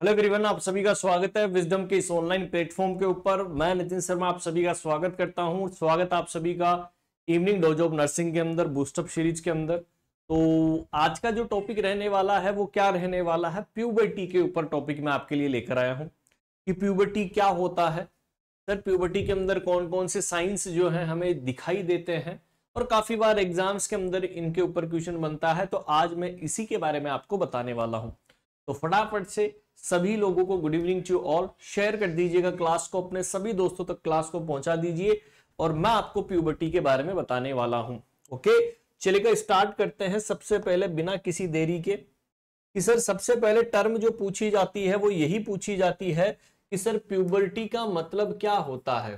Hello everyone, आप सभी का स्वागत है विजडम के इस ऑनलाइन प्लेटफॉर्म के ऊपर। मैं नितिन शर्मा, आप सभी का स्वागत करता हूँ। स्वागत आप सभी का इवनिंग डोज ऑफ़ नर्सिंग के अंदर, बूस्टअप सीरीज़ के अंदर। तो आज का जो टॉपिक रहने वाला है, वो क्या रहने वाला है? प्यूबर्टी के ऊपर टॉपिक मैं आपके लिए लेकर आया हूँ कि प्यूबर्टी क्या होता है। सर, प्यूबर्टी के अंदर कौन कौन से साइंस जो है हमें दिखाई देते हैं और काफ़ी बार एग्ज़ाम्स के अंदर इनके ऊपर क्वेश्चन बनता है। तो आज मैं इसी के बारे में आपको बताने वाला हूँ। तो फटाफट से सभी लोगों को good evening to all share कर दीजिएगा क्लास को, अपने सभी दोस्तों तक क्लास को पहुँचा दीजिए और मैं आपको प्यूबर्टी के बारे में बताने वाला हूँ. ओके चलेगा स्टार्ट करते हैं सबसे पहले बिना किसी देरी के. कि सर, सबसे पहले टर्म जो पूछी जाती है, वो यही पूछी जाती है कि सर प्यूबर्टी का मतलब क्या होता है?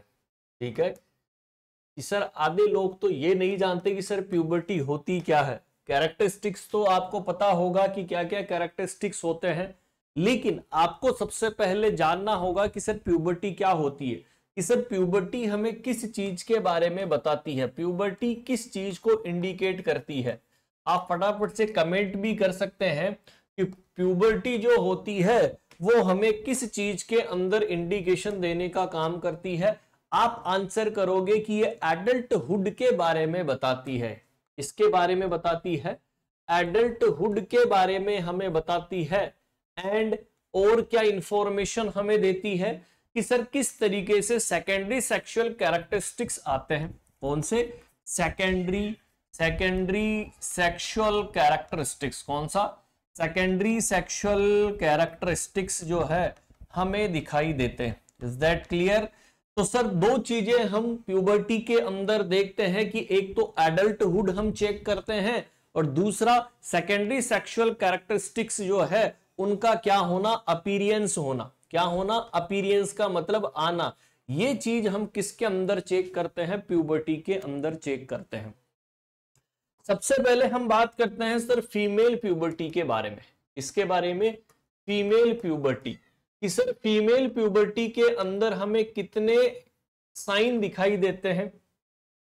ठीक है? कि सर, आधे लोग तो ये नहीं जानते कि सर प्यूबर्टी होती क्या है? कैरेक्टरिस्टिक्स तो आपको पता होगा कि क्या क्या कैरेक्टरिस्टिक्स होते हैं. लेकिन आपको सबसे पहले जानना होगा कि सर प्यूबर्टी क्या होती है, कि सर प्यूबर्टी हमें किस चीज़ के बारे में बताती है, प्यूबर्टी किस चीज़ को इंडिकेट करती है। आप फटाफट से कमेंट भी कर सकते हैं कि प्यूबर्टी जो होती है, वो हमें किस चीज़ के अंदर इंडिकेशन देने का काम करती है। आप आंसर करोगे कि ये एडल्टहुड के बारे में बताती है। इसके बारे में बताती है? एडल्टहुड के बारे में हमें बताती है एंड और क्या इंफॉर्मेशन हमें देती है कि सर किस तरीके से सेकेंडरी सेक्सुअल कैरेक्टरिस्टिक्स आते हैं? कौन से? सेकेंडरी सेकेंडरी सेक्सुअल कैरेक्टरिस्टिक्स कौन सा? सेकेंडरी सेक्सुअल कैरेक्टरिस्टिक्स जो है, हमें दिखाई देते हैं। इज़ दैट क्लियर तो सर दो चीज़ें हम प्यूबर्टी के अंदर देखते हैं कि एक तो एडल्टहुड हम चेक करते हैं और दूसरा सेकेंडरी सेक्सुअल कैरेक्टरिस्टिक्स जो है उनका क्या होना? अपीरियंस होना। क्या होना? अपीरियंस का मतलब आना। ये चीज़ हम किसके अंदर चेक करते हैं? प्यूबर्टी के अंदर चेक करते हैं। सबसे पहले हम बात करते हैं सर फीमेल प्यूबर्टी के बारे में। इसके बारे में? फीमेल प्यूबर्टी कि सर फीमेल प्यूबर्टी के अंदर हमें कितने साइन दिखाई देते हैं?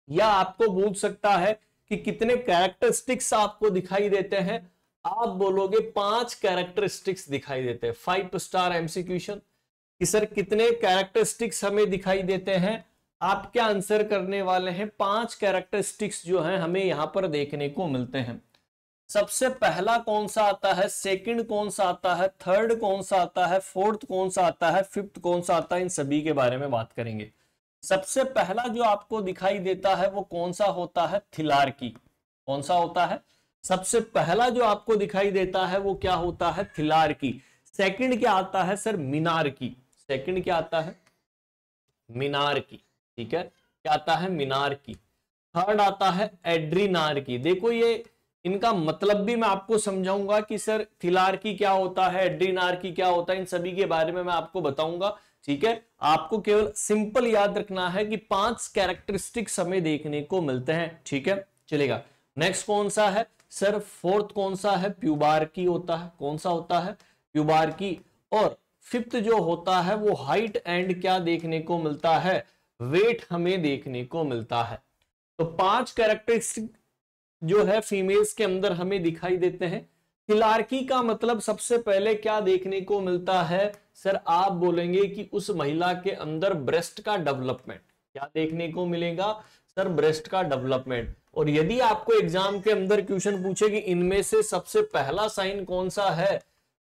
या आपको पूछ सकता है कि कितने कैरेक्टरिस्टिक्स आपको दिखाई देते हैं? आप बोलोगे पाँच कैरेक्टरिस्टिक्स दिखाई देते हैं। फाइव स्टार एमसीक्यूशन कि सर कितने कैरेक्टरिस्टिक्स हमें दिखाई देते हैं? आप क्या आंसर करने वाले हैं? पाँच कैरेक्टरिस्टिक्स जो है, हमें यहाँ पर देखने को मिलते हैं। सबसे पहला कौन सा आता है? सेकंड कौन सा आता है? थर्ड कौन सा आता है? फोर्थ कौन सा आता है? फिफ्थ कौन सा आता है? इन सभी के बारे में बात करेंगे। सबसे पहला जो आपको दिखाई देता है, वो कौन सा होता है? थिलार की। कौन सा होता है? सबसे पहला जो आपको दिखाई देता है वो क्या होता है? थिलार की। सेकंड क्या आता है सर? मीनार की। सेकंड क्या आता है? मीनार की। ठीक है? क्या आता है? मीनार की। थर्ड आता है एड्रीनार की। देखो ये, इनका मतलब भी मैं आपको समझाऊँगा कि सर थिलार की क्या होता है, एड्रीनार की क्या होता है, इन सभी के बारे में मैं आपको बताऊँगा। ठीक है? आपको केवल सिंपल याद रखना है कि पाँच कैरेक्टरिस्टिक्स हमें देखने को मिलते हैं। ठीक है? चलेगा। नेक्स्ट कौन सा है? सर, फोर्थ कौन सा है? प्यूबार की होता है। कौन सा होता है? प्यूबार की। और फिफ्थ जो होता है, वो हाइट एंड क्या देखने को मिलता है? वेट हमें देखने को मिलता है। तो पाँच कैरेक्टरिस्टिक जो है, फीमेल्स के अंदर हमें दिखाई देते हैं। हिलारकी का मतलब सबसे पहले क्या देखने को मिलता है? सर, आप बोलेंगे कि उस महिला के अंदर ब्रेस्ट का डेवलपमेंट। क्या देखने को मिलेगा? सर, ब्रेस्ट का डेवलपमेंट। और यदि आपको एग्ज़ाम के अंदर क्वेश्चन पूछे कि इनमें से सबसे पहला साइन कौन सा है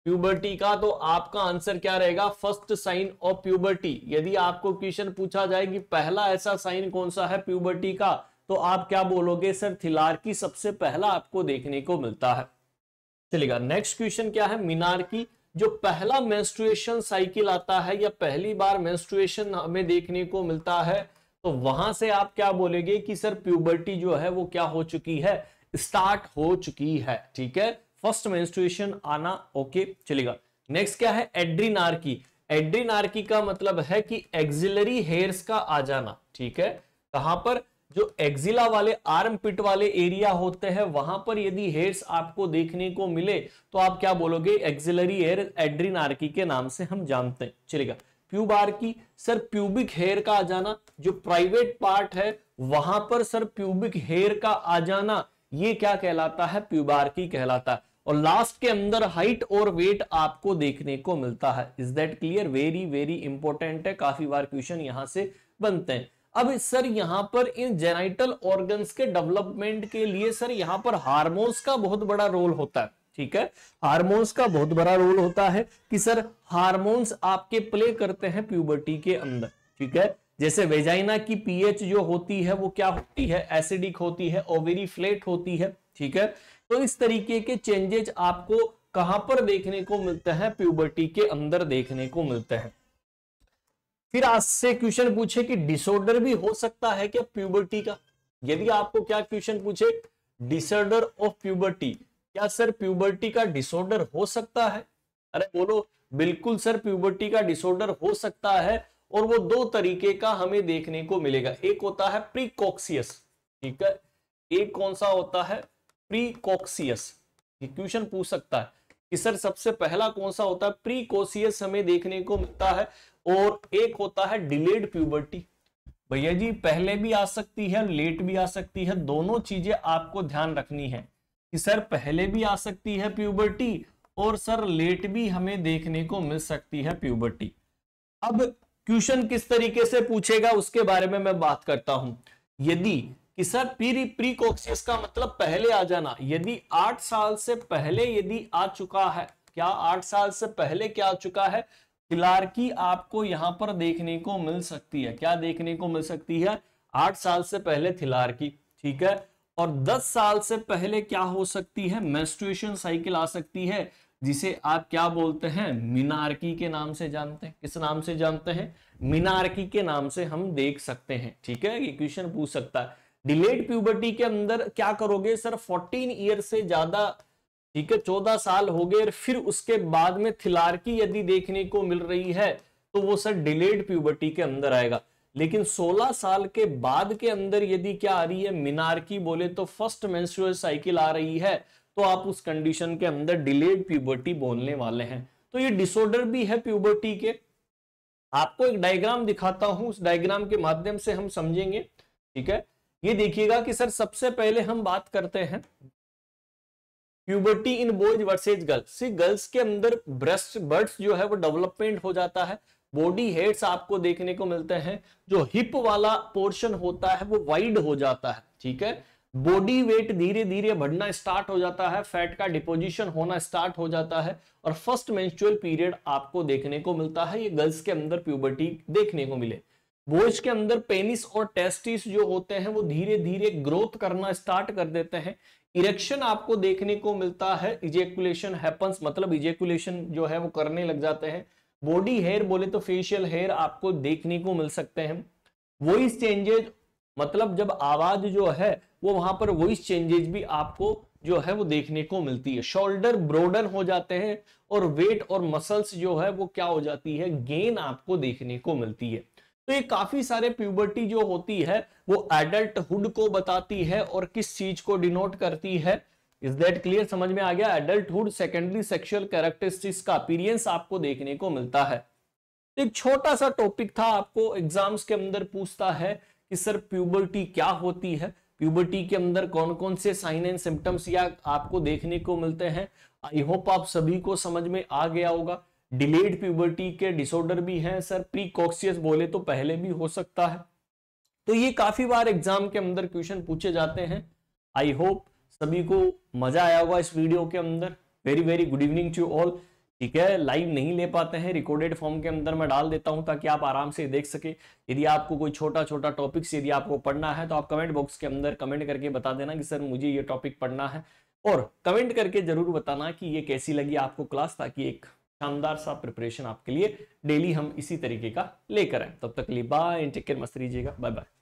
प्यूबर्टी का तो आपका आंसर क्या रहेगा? First sign of puberty. यदि आपको क्वेश्चन पूछा जाए कि पहला ऐसा साइन कौन सा है प्यूबर्टी का तो आप क्या बोलोगे सर? थिलार की सबसे पहला आपको देखने को मिलता है। चलेगा नेक्स्ट क्वेश्चन क्या है? मीनार की जो पहला मेंस्ट्रुएशन साइकिल आता है या पहली बार मेंस्ट्रुएशन हमें देखने को मिलता है तो वहाँ से आप क्या बोलेंगे कि सर प्यूबर्टी जो है वो क्या हो चुकी है? स्टार्ट हो चुकी है, ठीक है? फ़र्स्ट मेंस्ट्रुएशन आना ओके, चलेगा। नेक्स्ट क्या है? एड्रीनार्की। एड्रीनार्की का मतलब है कि एक्सिलरी हेयर्स का आ जाना, ठीक है? कहाँ पर? जो एक्जिला वाले आर्म पिट वाले एरिया होते हैं, वहाँ पर यदि हेयर्स आपको देखने को मिले तो आप क्या बोलोगे? एक्सिलरी हेयर एड्रीनार्की के नाम से हम जानते हैं। चलेगा। प्यूबार की, सर प्यूबिक हेयर का आ जाना, जो प्राइवेट पार्ट है, वहाँ पर सर प्यूबिक हेयर का आ जाना, ये क्या कहलाता है? प्यूबार की कहलाता है। और लास्ट के अंदर हाइट और वेट आपको देखने को मिलता है। Is that clear very very important है। काफ़ी बार क्वेश्चन यहाँ से बनते हैं। अब सर यहाँ पर इन जेनाइटल ऑर्गन्स के डेवलपमेंट के लिए, सर यहाँ पर हार्मोन्स का बहुत बड़ा रोल होता है। ठीक है? हार्मोन्स का बहुत बड़ा रोल होता है कि सर हार्मोन्स आपके प्ले करते हैं प्यूबर्टी के अंदर, ठीक है? जैसे वेजाइना की पीएच जो होती है, वो क्या होती है? एसिडिक होती है ओवेरी फ्लेट होती है, ठीक है? तो इस तरीके के चेंजेज आपको कहाँ पर देखने को मिलते हैं? प्यूबर्टी के अंदर देखने को मिलते हैं। फिर आज से क्वेश्चन पूछे कि डिसऑर्डर भी हो सकता है क्या प्यूबर्टी का? यदि आपको क्या क्वेश्चन पूछे? डिसऑर्डर ऑफ़ प्यूबर्टी क्या सर प्यूबर्टी का डिसऑर्डर हो सकता है? अरे बोलो, बिल्कुल सर प्यूबर्टी का डिसऑर्डर हो सकता है और वो दो तरीके का हमें देखने को मिलेगा। एक होता है प्रीकॉक्सियस ठीक है? एक कौन सा होता है? प्रीकॉक्सियस क्वेश्चन पूछ सकता है कि सर सबसे पहला कौन सा होता है? प्रीकोसियस हमें देखने को मिलता है और एक होता है डिलेड प्यूबर्टी भैया जी, पहले भी आ सकती है लेट भी आ सकती है, दोनों चीज़ें आपको ध्यान रखनी है। कि सर पहले भी आ सकती है प्यूबर्टी और सर लेट भी हमें देखने को मिल सकती है प्यूबर्टी अब क्वेश्चन किस तरीके से पूछेगा उसके बारे में मैं बात करता हूँ। यदि कि सर प्री प्रीकॉक्सियस का मतलब पहले आ जाना, यदि आठ साल से पहले यदि आ चुका है, क्या आठ साल से पहले क्या आ चुका है? तिलारकी आपको यहाँ पर देखने को मिल सकती है। क्या देखने को मिल सकती है? आठ साल से पहले थिलारकी ठीक है? और दस साल से पहले क्या हो सकती है? मेस्ट्रुएशन साइकिल आ सकती है, जिसे आप क्या बोलते हैं? मिनारकी के नाम से जानते हैं। किस नाम से जानते हैं? मिनारकी के नाम से हम देख सकते हैं। ठीक है? ये क्वेश्चन पूछ सकता है। डिलेड प्यूबर्टी के अंदर क्या करोगे? सर 14 ईयर से ज़्यादा, ठीक है, चौदह साल हो गए, और फिर उसके बाद में थिलारकी यदि देखने को मिल रही है तो वो सर डिलेड प्यूबर्टी के अंदर आएगा। लेकिन 16 साल के बाद के अंदर यदि क्या आ रही है मिनारकी बोले तो फ़र्स्ट मेंस्ट्रुअल साइकिल आ रही है तो आप उस कंडीशन के अंदर डिलेड प्यूबर्टी बोलने वाले हैं। तो ये डिसऑर्डर भी है प्यूबर्टी के। आपको एक डायग्राम दिखाता हूँ, उस डायग्राम के माध्यम से हम समझेंगे, ठीक है? ये देखिएगा कि सर, सबसे पहले हम बात करते हैं puberty in boys versus girls see girls के अंदर ब्रेस्ट बर्ड्स जो है, वो डेवलपमेंट हो जाता है। बॉडी हेड्स आपको देखने को मिलते हैं, जो हिप वाला पोर्शन होता है, वो वाइड हो जाता है, ठीक है? बॉडी वेट धीरे धीरे बढ़ना स्टार्ट हो जाता है फैट का डिपोजिशन होना स्टार्ट हो जाता है, और फ़र्स्ट मेंस्ट्रुअल पीरियड आपको देखने को मिलता है, ये गर्ल्स के अंदर प्यूबर्टी देखने को मिले। बॉयज़ के अंदर पेनिस और टेस्टिस जो होते हैं, वो धीरे धीरे ग्रोथ करना स्टार्ट कर देते हैं। इरेक्शन आपको देखने को मिलता है इजेकुलेशन हैपन्स मतलब इजेकुलेशन जो है, वो करने लग जाते हैं। बॉडी हेयर बोले तो फेशियल हेयर आपको देखने को मिल सकते हैं। वॉइस चेंजेज मतलब जब आवाज़ जो है, वो वहाँ पर वॉइस चेंजेज भी आपको जो है वो देखने को मिलती है। शोल्डर ब्रोडन हो जाते हैं और वेट और मसल्स जो है वो क्या हो जाती है? गेन आपको देखने को मिलती है। तो ये काफ़ी सारे प्यूबर्टी जो होती है, वो एडल्टहुड को बताती है और किस चीज़ को डिनोट करती है? इज़ दैट क्लियर समझ में आ गया? एडल्टहुड सेकेंडरी सेक्सुअल कैरेक्टरिस्टिक्स का अपीरियंस आपको देखने को मिलता है। एक छोटा सा टॉपिक था, आपको एग्ज़ाम्स के अंदर पूछता है कि सर प्यूबर्टी क्या होती है? प्यूबर्टी के अंदर कौन कौन से साइन एंड सिम्टम्स या आपको देखने को मिलते हैं? आई होप आप सभी को समझ में आ गया होगा। डिलेड प्यूबर्टी के डिसऑर्डर भी हैं सर प्रीकॉक्सियस बोले तो पहले भी हो सकता है। तो ये काफ़ी बार एग्ज़ाम के अंदर क्वेश्चन पूछे जाते हैं। आई होप सभी को मज़ा आया होगा इस वीडियो के अंदर। Very very good evening to all ठीक है लाइव नहीं ले पाते हैं रिकॉर्डेड फॉर्म के अंदर मैं डाल देता हूँ ताकि आप आराम से देख सके। यदि आपको कोई छोटा छोटा टॉपिक्स यदि आपको पढ़ना है तो आप कमेंट बॉक्स के अंदर कमेंट करके बता देना कि सर मुझे ये टॉपिक पढ़ना है। और कमेंट करके ज़रूर बताना कि ये कैसी लगी आपको क्लास ताकि एक शानदार सा प्रिपरेशन आपके लिए डेली हम इसी तरीके का लेकर आए। तब तक लिए बाय टेक केयर मस्त रहिएगा। Bye bye